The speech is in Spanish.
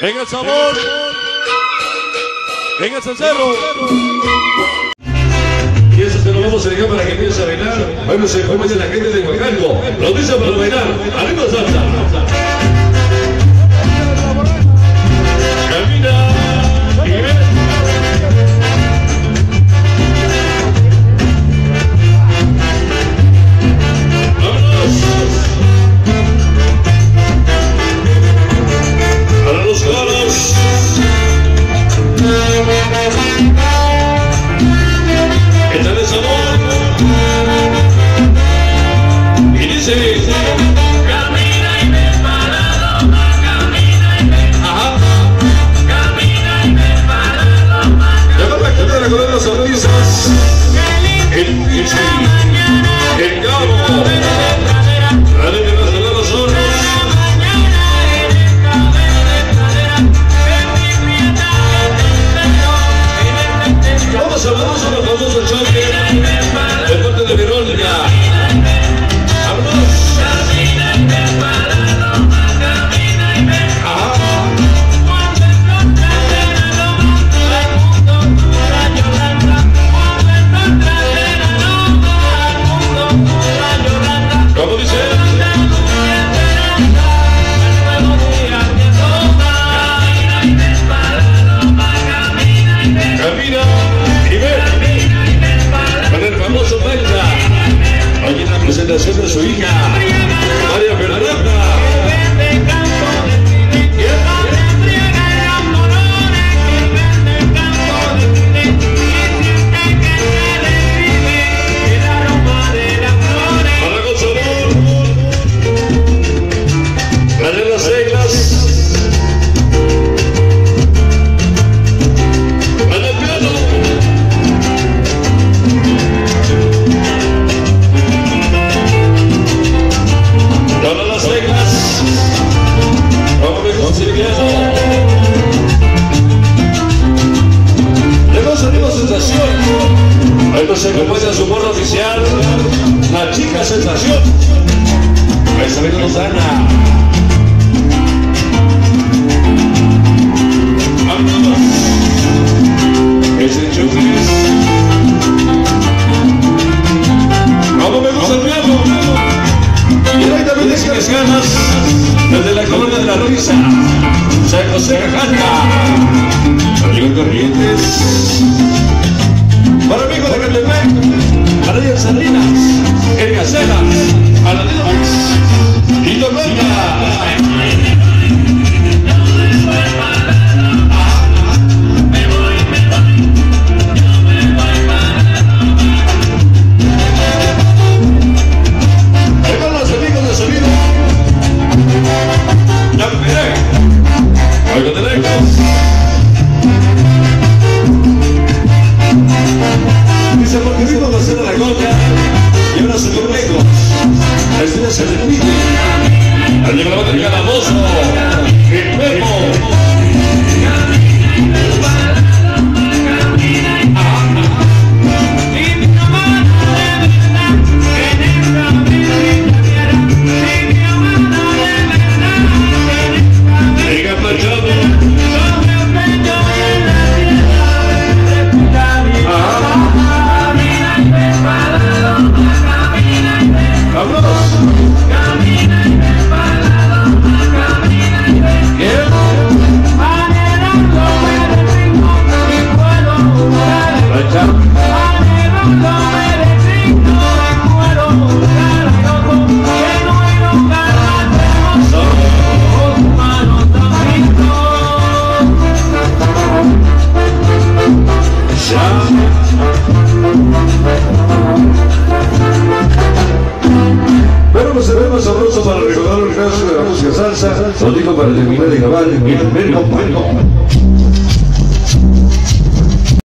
En el sabor. En el cencerro. Y eso se lo vamos a dejar para que empiece a bailar. Hoy nos acompaña la gente de Huacalco. Lo dice para bailar. Arriba salsa. Gente de la Corona de las Sonrisas. El Pichi. De su hija, sensación. Ahí está viendo Ana. Vámonos. Es el Chuflis. Vamos, el piano. Y directamente sin ganas, desde la colonia de la risa, San José Cajata, Amigo Corrientes. La historia se repite. Al llegar la banda Pues seremos sabroso para recordar el caso de la música salsa. Lo digo para terminar de grabar el primer momento.